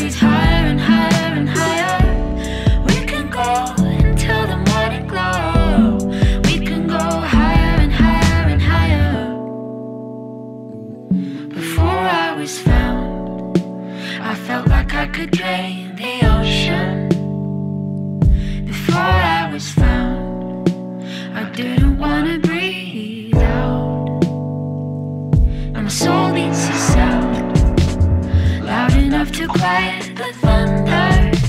higher and higher and higher. We can go until the morning glow. We can go higher and higher and higher. Before I was found, I felt like I could drain the ocean. Before I was found, I didn't wanna breathe out. I'm so quiet the thunder.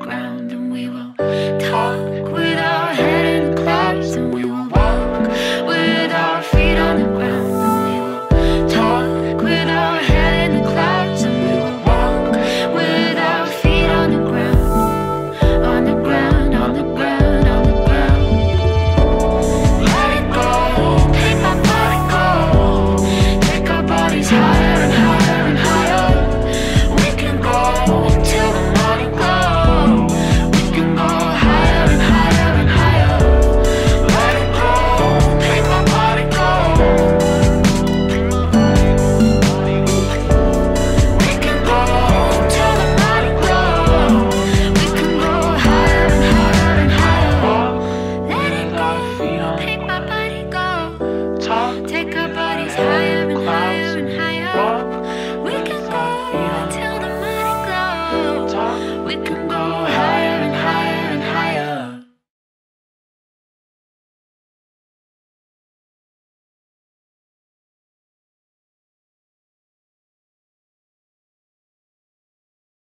ground and we will talk with